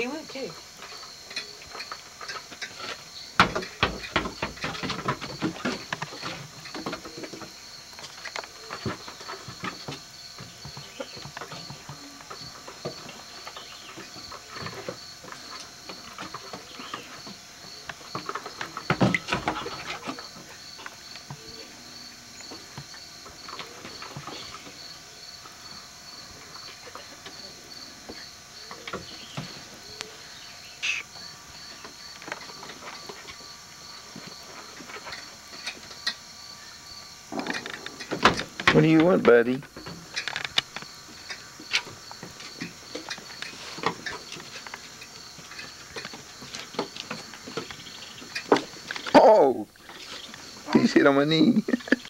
He went too. What do you want, buddy? Oh! He's hit on my knee.